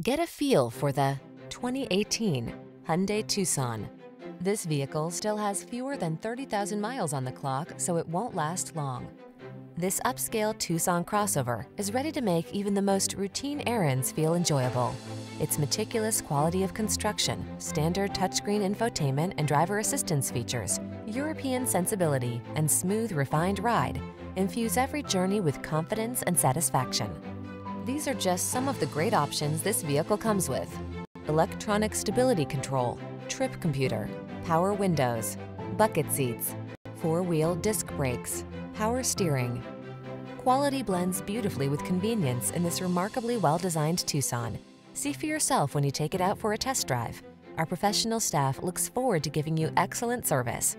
Get a feel for the 2018 Hyundai Tucson. This vehicle still has fewer than 30,000 miles on the clock, so it won't last long. This upscale Tucson crossover is ready to make even the most routine errands feel enjoyable. Its meticulous quality of construction, standard touchscreen infotainment and driver assistance features, European sensibility, and smooth, refined ride infuse every journey with confidence and satisfaction. These are just some of the great options this vehicle comes with. Electronic stability control, trip computer, power windows, bucket seats, four-wheel disc brakes, power steering. Quality blends beautifully with convenience in this remarkably well-designed Tucson. See for yourself when you take it out for a test drive. Our professional staff looks forward to giving you excellent service.